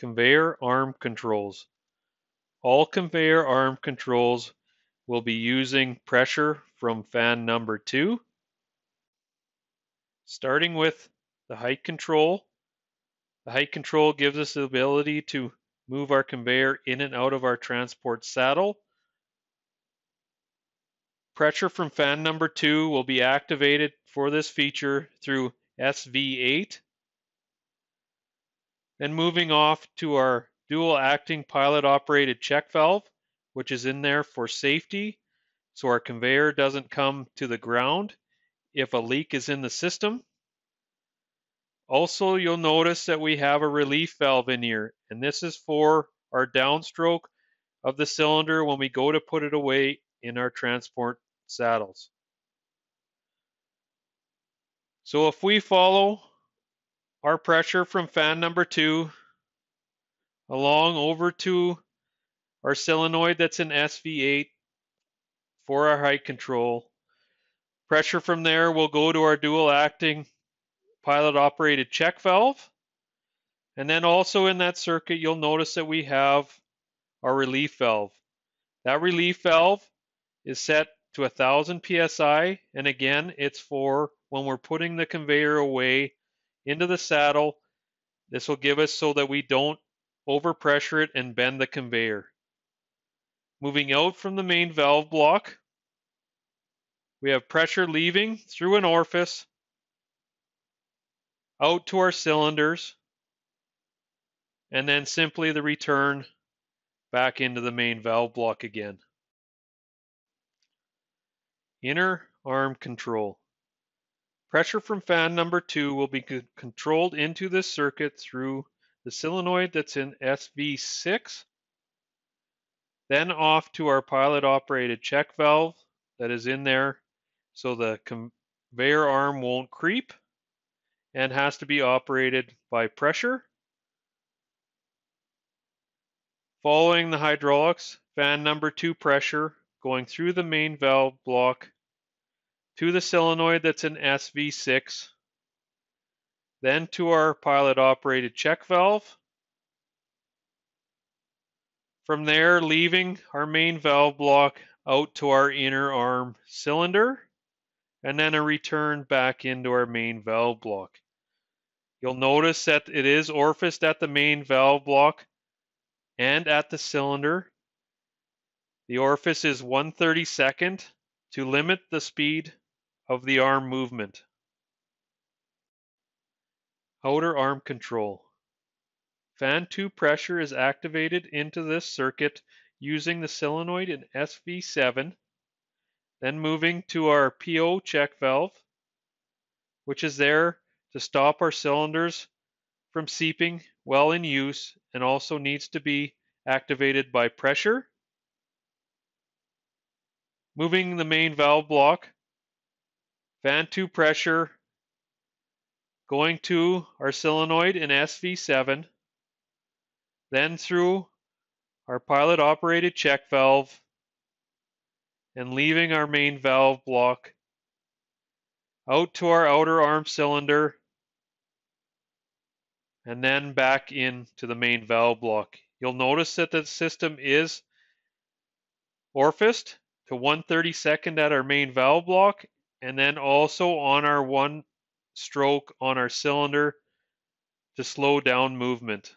conveyor arm controls. All conveyor arm controls will be using pressure from fan number two. Starting with the height control. The height control gives us the ability to move our conveyor in and out of our transport saddle. Pressure from fan number two will be activated for this feature through SV8. Then moving off to our dual acting pilot operated check valve, which is in there for safety, so our conveyor doesn't come to the ground if a leak is in the system. Also, you'll notice that we have a relief valve in here, and this is for our downstroke of the cylinder when we go to put it away in our transport saddles. So if we follow our pressure from fan number two along over to our solenoid that's in SV8 for our height control, pressure from there will go to our dual acting pilot operated check valve. And then also in that circuit, you'll notice that we have our relief valve. That relief valve is set to 1000 psi. And again, it's for when we're putting the conveyor away into the saddle. This will give us so that we don't overpressure it and bend the conveyor. Moving out from the main valve block, we have pressure leaving through an orifice out to our cylinders, and then simply the return back into the main valve block again. Inner arm control. Pressure from fan number two will be controlled into this circuit through the solenoid that's in SV6, then off to our pilot operated check valve that is in there so the conveyor arm won't creep and has to be operated by pressure. Following the hydraulics, fan number two pressure going through the main valve block to the solenoid that's in SV6, then to our pilot operated check valve. From there, leaving our main valve block out to our inner arm cylinder and then a return back into our main valve block. You'll notice that it is orificed at the main valve block and at the cylinder. The orifice is 132nd to limit the speed of the arm movement. Outer arm control. Fan 2 pressure is activated into this circuit using the solenoid in SV7 then moving to our PO check valve, which is there to stop our cylinders from seeping while in use and also needs to be activated by pressure. Moving the main valve block, fan 2 pressure going to our solenoid in SV7, then through our pilot operated check valve and leaving our main valve block out to our outer arm cylinder and then back into the main valve block. You'll notice that the system is orificed to 132nd at our main valve block and then also on our one stroke on our cylinder to slow down movement.